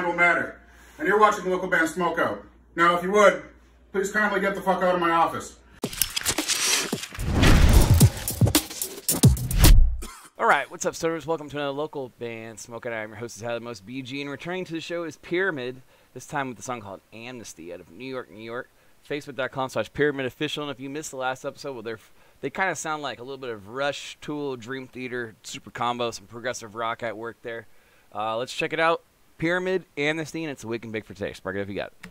mind matter. And you're watching the local band Smokeout. Now, if you would, please kindly get the fuck out of my office. All right, what's up, stoners? Welcome to another local band, Smoke Out. I'm your host, Tyler Most BG, and returning to the show is Pyramid. This time with a song called Amnesty out of New York, New York. Facebook.com slash Pyramid Official. And if you missed the last episode, well, they're they kind of sound like a little bit of Rush, Tool, Dream Theater, super combo, some progressive rock at work there. Uh, let's check it out. Pyramid, Amnesty, and it's a week and big for today. Spark it if you got it.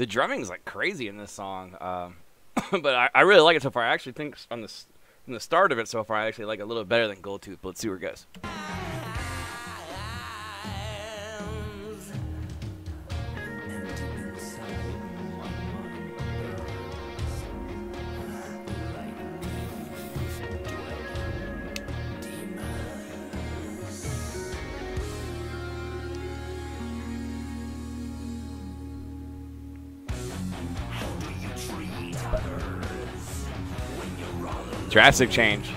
The drumming's like crazy in this song, um, but I, I really like it so far. I actually think on the from the start of it so far, I actually like it a little better than Gold Tooth. But let's see where it goes. Drastic change.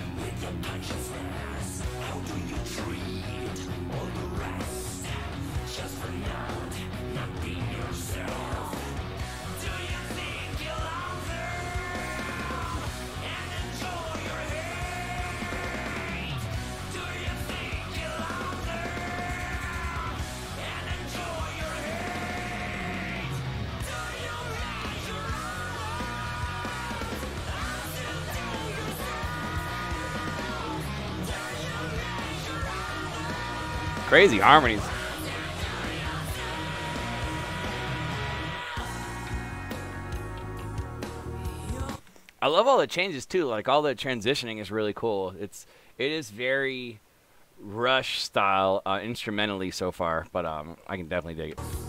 Crazy harmonies. I love all the changes too. Like all the transitioning is really cool. It's it is very Rush style uh, instrumentally so far, but um, I can definitely dig it.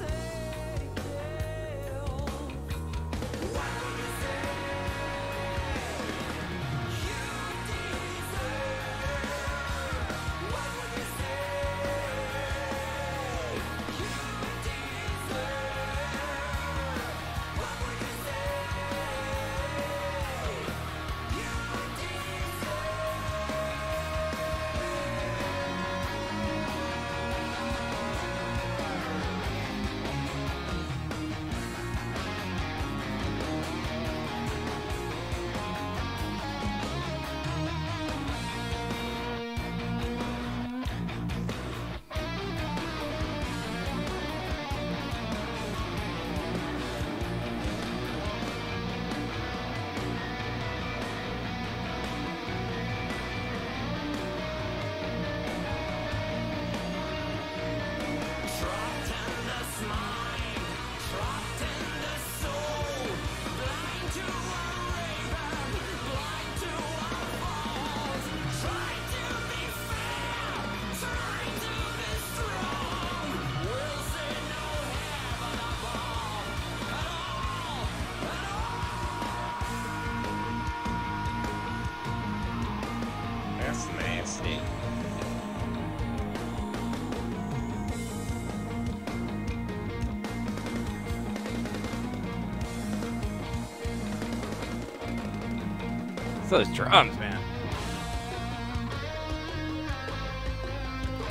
Those drums, man.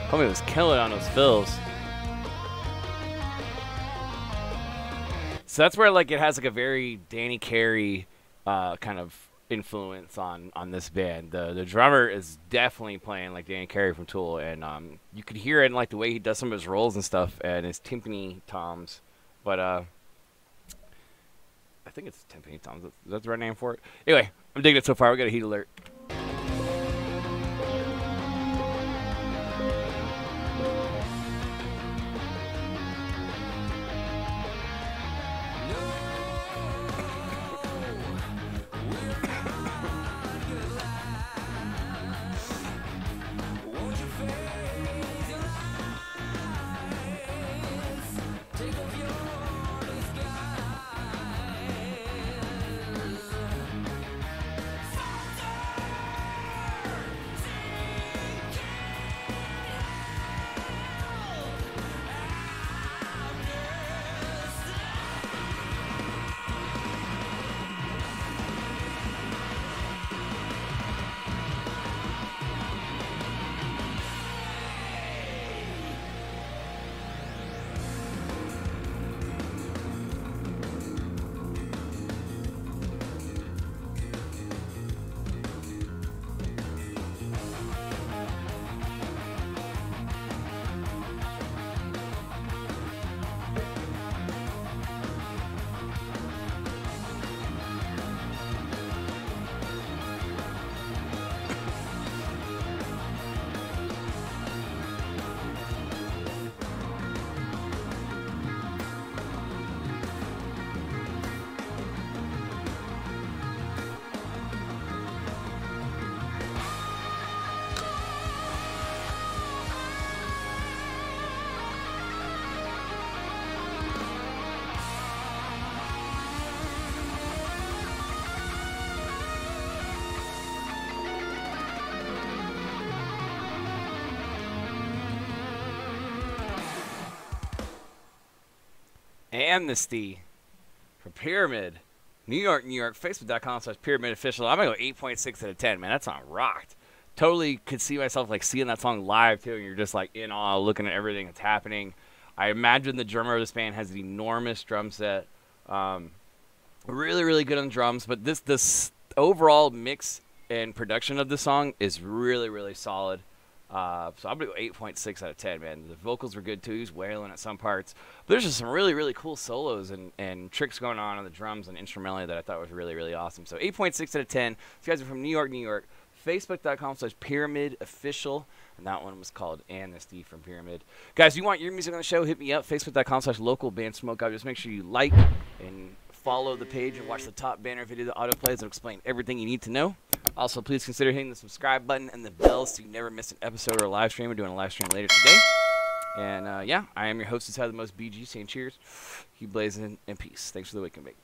Homie was killing on those fills. So that's where like it has like a very Danny Carey uh, kind of influence on on this band. The the drummer is definitely playing like Danny Carey from Tool, and um, you could hear it in like the way he does some of his rolls and stuff, and his timpani toms. But uh, think it's timpani toms. Is that the right name for it? Anyway, I'm digging it so far. We got a heat alert. Amnesty for Pyramid. New York, New York, Facebook.com slash Pyramid Official. I'm going to go 8.6 out of 10, man. That song rocked. Totally could see myself like seeing that song live too, and you're just like in awe looking at everything that's happening. I imagine the drummer of this band has an enormous drum set. Um, really, really good on drums, but this this overall mix and production of the song is really, really solid. Uh, so I'm gonna go 8.6 out of 10, man. The vocals were good too. He's wailing at some parts. But there's just some really, really cool solos and, and tricks going on on the drums and instrumentally that I thought was really, really awesome. So 8.6 out of 10. These guys are from New York, New York. Facebook.com slash Pyramid Official. And that one was called Amnesty from Pyramid. Guys, you want your music on the show? Hit me up. Facebook.com slash local band smoke. Just make sure you like and follow the page and watch the top banner video that autoplays and explain everything you need to know. Also, please consider hitting the subscribe button and the bell so you never miss an episode or a live stream. We're doing a live stream later today. And uh, yeah, I am your host, It's How the Most BG, saying cheers. Keep blazing in peace. Thanks for the weekend, mate.